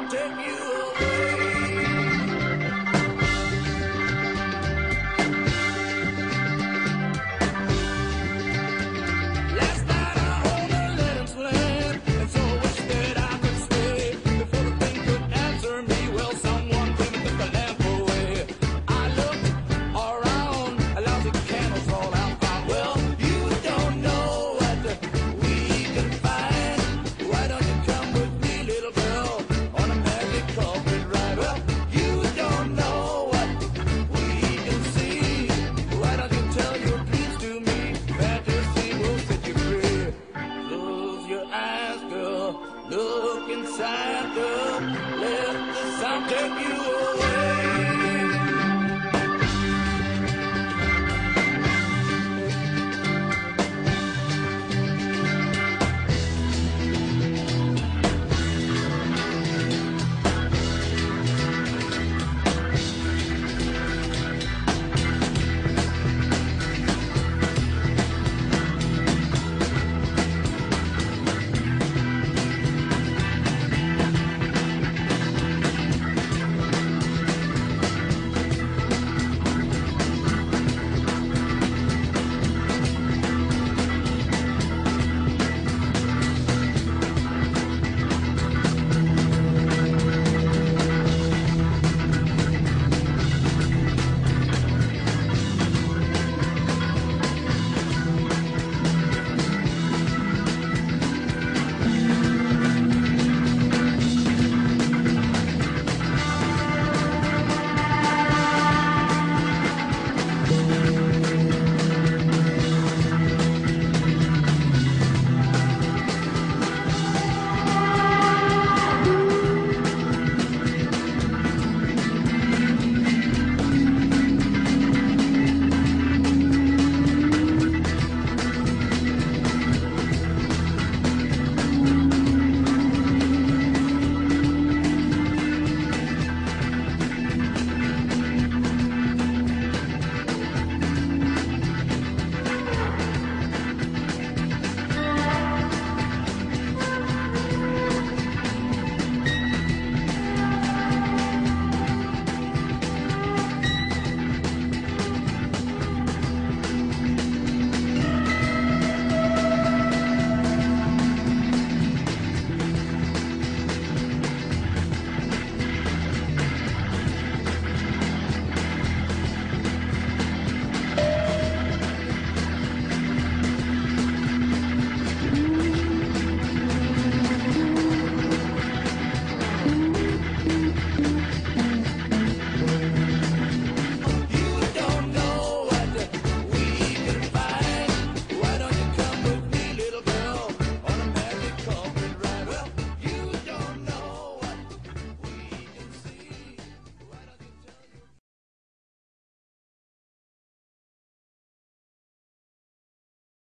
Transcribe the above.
mountain view. Look inside the left, the sun take you away.